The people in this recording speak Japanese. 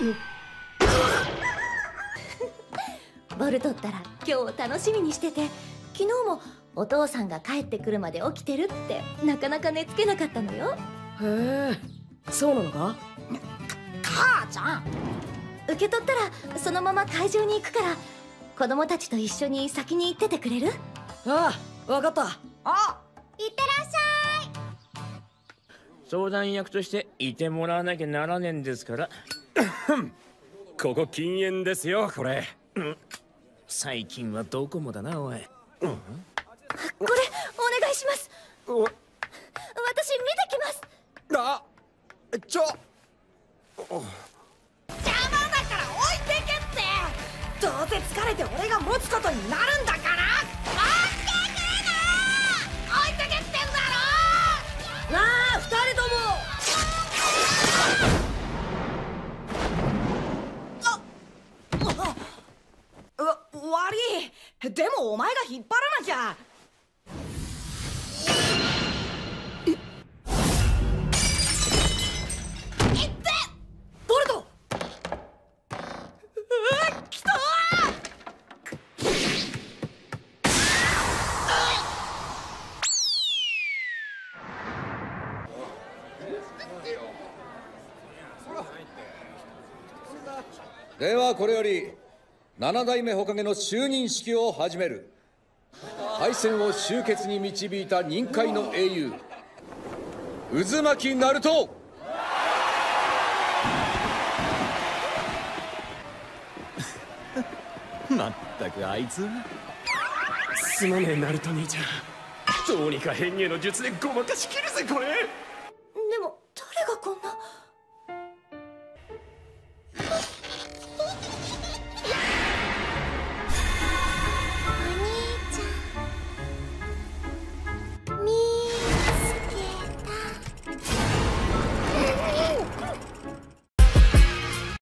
ボルトったら今日楽しみにしてて昨日もお父さんが帰ってくるまで起きてるってなかなか寝つけなかったのよ。へえそうなのか？母ちゃん受け取ったらそのまま会場に行くから子供たちと一緒に先に行っててくれる？ああ分かった。あいってらっしゃい。相談役としていてもらわなきゃならねえんですから ここ禁煙ですよこれ。最近はどこもだなおい。ゃいこれお願いします。お。私見てきます。あちょ。邪魔だから置いてけって。どうせ疲れて俺が持つことになるんだでもお前が引っ張らなきゃ。いってボルト！うわ来たではこれより。七代目火影の就任式を始める。敗戦を終結に導いた任界の英雄。渦巻きナルトまったくあいつ。すまねえナルト兄ちゃん。どうにか変化の術でごまかしきるぜこれ